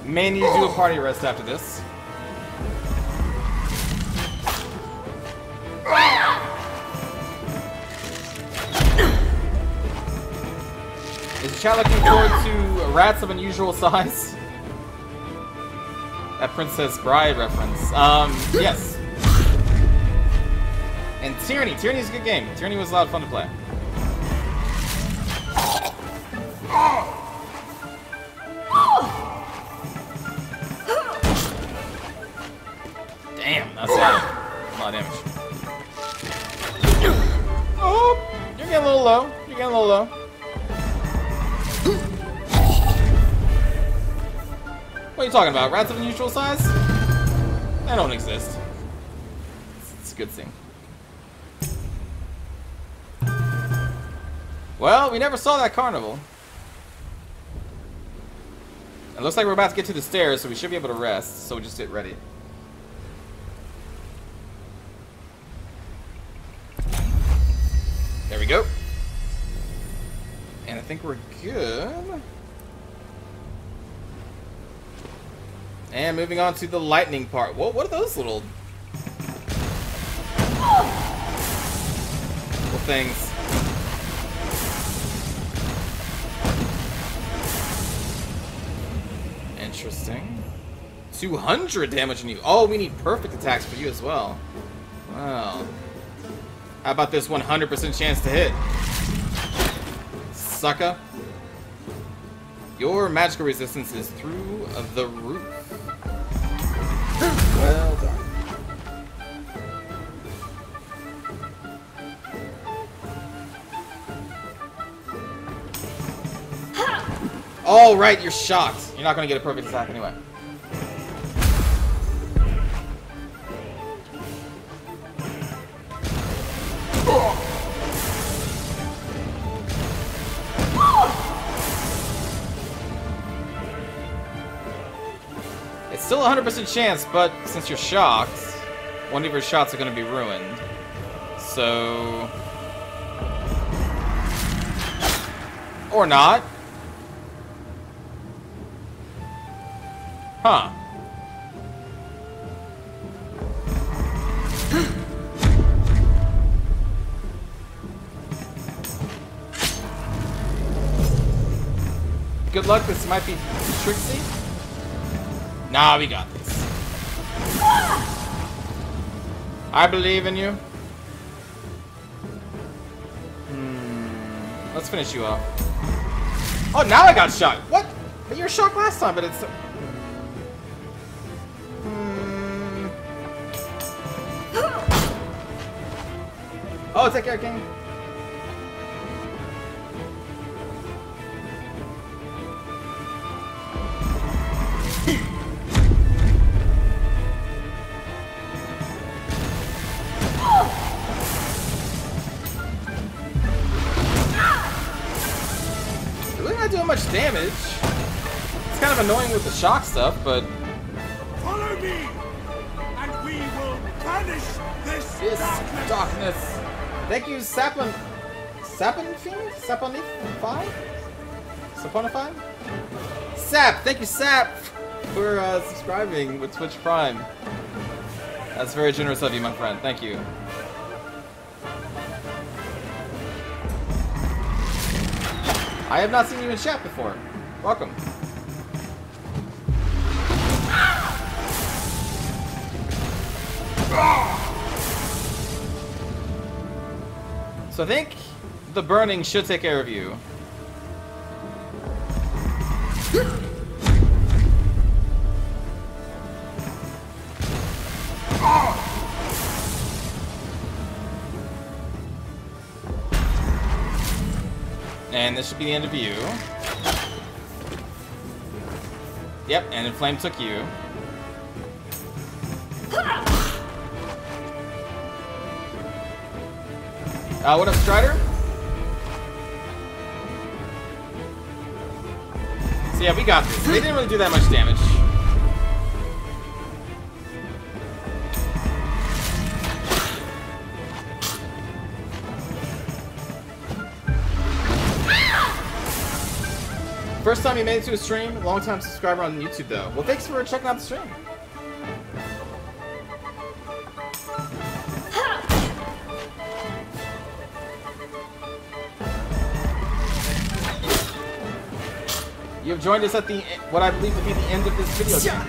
May need to do a party rest after this. Is chat looking forward to rats of unusual [laughs] size? That Princess Bride reference. Um, yes. And Tyranny. Tyranny's a good game. Tyranny was a lot of fun to play. Talking about? Rats of unusual size? They don't exist. It's, a good thing. Well, we never saw that carnival. It looks like we're about to get to the stairs, so we should be able to rest. So we just get ready. There we go. And I think we're good. And moving on to the lightning part. What, what are those little... Little things? Interesting. 200 damage on you. Oh, we need perfect attacks for you as well. Wow. How about this 100% chance to hit? Sucker. Your magical resistance is through the roof. Well done. Oh, right, you're shocked. You're not going to get a perfect attack anyway. 100% chance, but since you're shocked, one of your shots are going to be ruined. So... Or not. Huh. Good luck, this might be Trixie. Nah, we got this. I believe in you. Hmm. Let's finish you off. Oh, now I got shot. What? But you were shocked last time, but it's... Hmm. [gasps] Oh, take care, King. Stuff, but Follow me, and we will banish this, this darkness. darkness. Thank you, Sapon... Saponify? Saponify? Saponify? Sap! Thank you, Sap, for uh, subscribing with Twitch Prime. That's very generous of you, my friend. Thank you. I have not seen you in chat before. Welcome. So I think the burning should take care of you. And this should be the end of you. Yep, and Inflame took you. Uh, what up, Strider? So yeah, we got this. They didn't really do that much damage. First time you made it to a stream, long time subscriber on YouTube though. Well, thanks for checking out the stream. Joined us at the what I believe to be the end of this video game.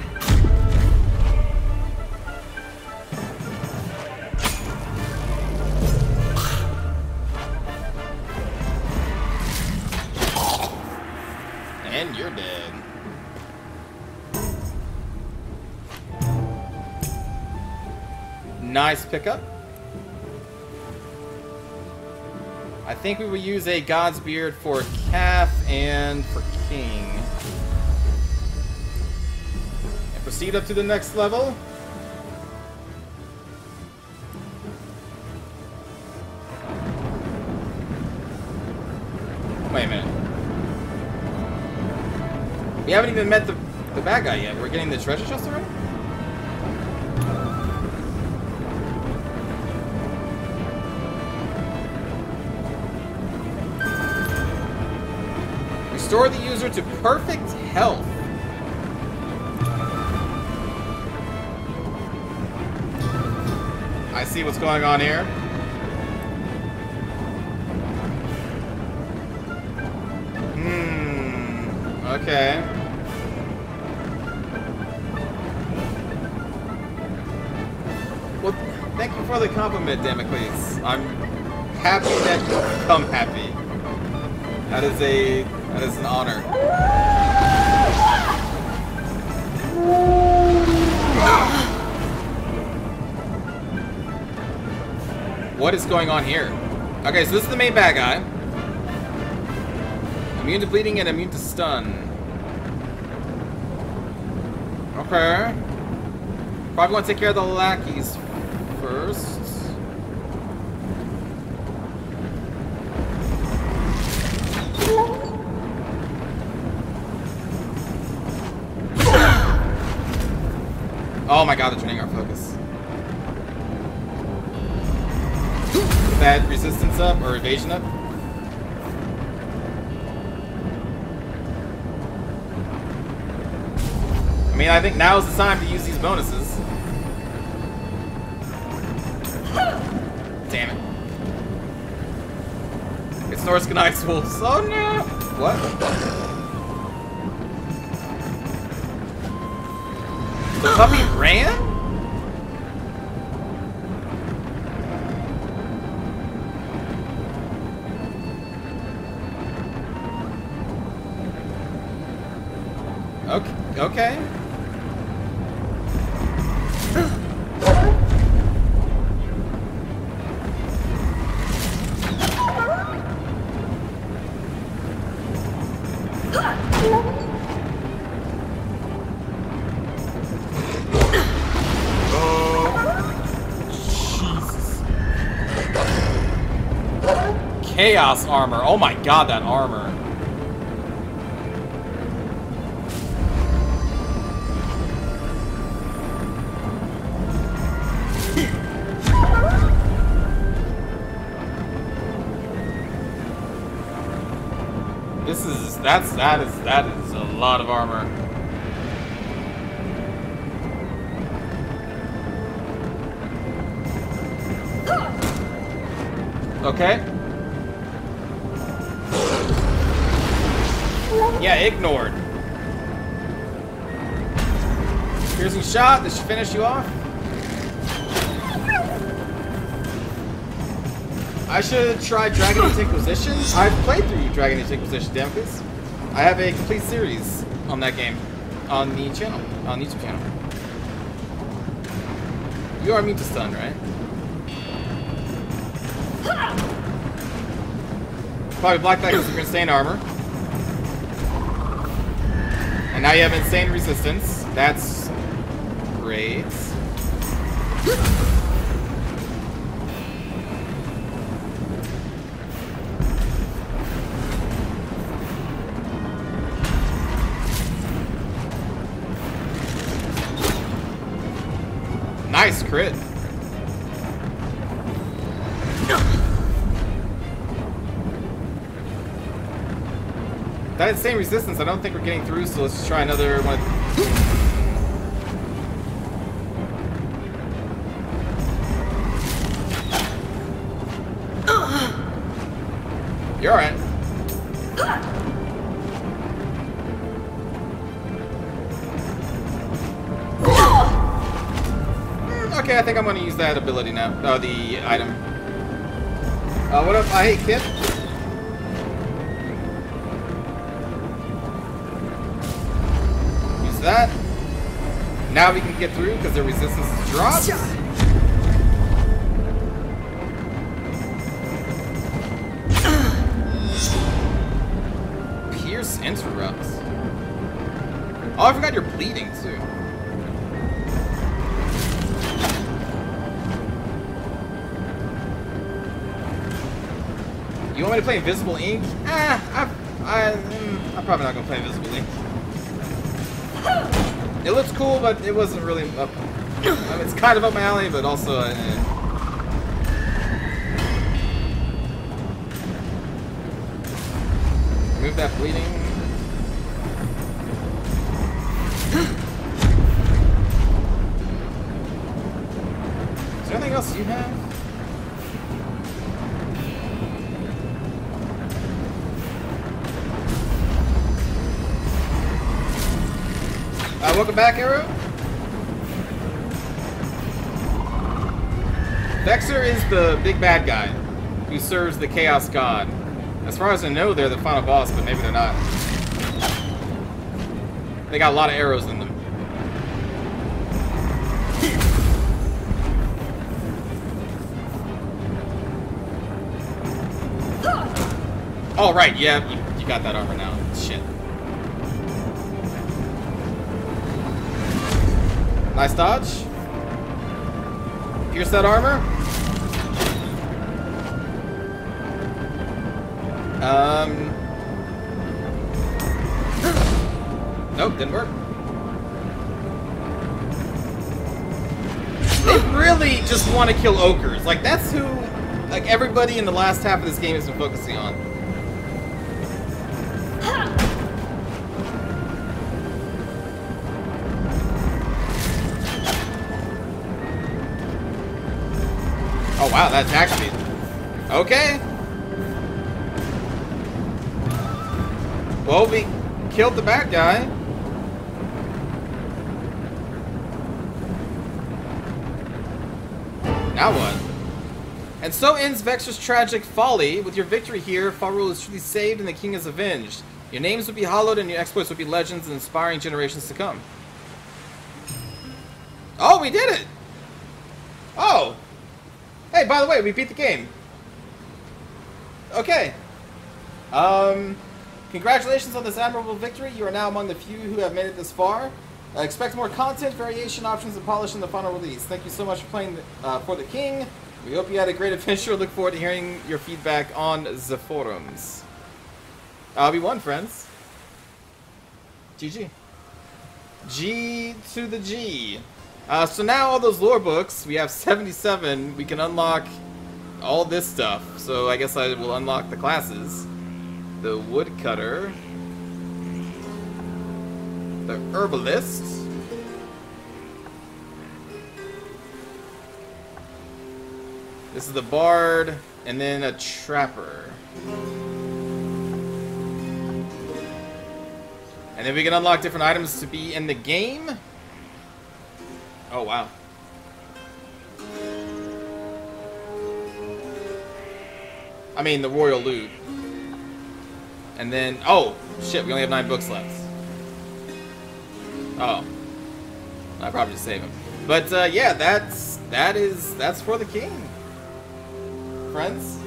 And you're dead. Nice pickup. I think we will use a Godsbeard for Calf and for King. Proceed up to the next level. Wait a minute. We haven't even met the, the bad guy yet. We're getting the treasure chest already? Restore the user to perfect health. See what's going on here. Hmm. Okay. Well, thank you for the compliment, Damocles. I'm happy that you become happy. That is a that is an honor. [laughs] What is going on here? Okay, so this is the main bad guy. Immune to bleeding and immune to stun. Okay. Probably want to take care of the lackeys first. Oh my god, they're Resistance up or evasion up? I mean, I think now is the time to use these bonuses. Damn it. It's Norskin Ice Wolves. Oh no! What? The puppy ran? Okay. Chaos armor. Oh my god, that armor. That's that is that is a lot of armor. Okay. Yeah, ignored. Piercing shot. This she finish you off. I should try Dragon Age Inquisition. I've played through Dragon Age Inquisition. I have a complete series on that game on the channel, on YouTube channel. You are immune to stun, right? Probably Black Knight because you're insane armor. And now you have insane resistance. That's great. Crit. That same resistance, I don't think we're getting through, so let's try another one. Ability now. Oh, the item. Uh, what up? I hate Kip. Use that. Now we can get through because the resistance is dropped. Play Invisible Inc? Ah, I, I, mm, I'm probably not gonna play Invisible Inc. It looks cool, but it wasn't really up. I mean, it's kind of up my alley, but also. Uh, eh. Remove that bleeding. Is there anything else you have? Welcome back, Arrow. Vexor is the big bad guy who serves the Chaos God. As far as I know, they're the final boss, but maybe they're not. They got a lot of arrows in them. Oh, right, yeah, you, you got that armor now. Nice dodge. Pierce that armor. Um. Nope, didn't work. They really just want to kill ogres. Like, that's who, like, everybody in the last half of this game has been focusing on. Wow, that attacked me. Okay. Well, we killed the bad guy. Now what? And so ends Vexor's tragic folly. With your victory here, Fahrul is truly saved and the king is avenged. Your names will be hallowed and your exploits will be legends and inspiring generations to come. Oh, we did it! Oh! By the way, we beat the game. Okay. Um, congratulations on this admirable victory. You are now among the few who have made it this far. Uh, expect more content, variation options, and polish in the final release. Thank you so much for playing uh, for the King. We hope you had a great [laughs] adventure. Look forward to hearing your feedback on the forums. Uh, we won, friends. GG. G to the G. Uh, so now all those lore books, we have 77, we can unlock all this stuff. So I guess I will unlock the classes. The woodcutter. The herbalist. This is the bard, and then a trapper. And then we can unlock different items to be in the game. Oh, wow. I mean, the royal loot. And then, oh, shit, we only have nine books left. Oh. I probably just save them. But, uh, yeah, that's, that is, that's for the king. Friends.